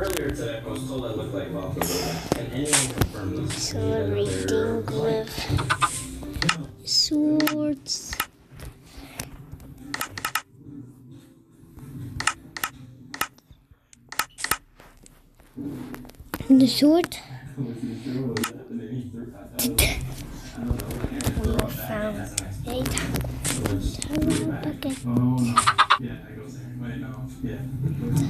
earlier today, I was told I looked like Bob. Can anyone confirm this? Celebrating with swords. And the sword we found a towel bucket. Oh no. Yeah, that goes there. Wait, no. Yeah. Wait.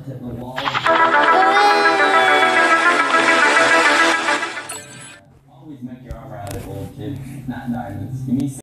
Cover doors. Always make your armor out of gold, not diamonds.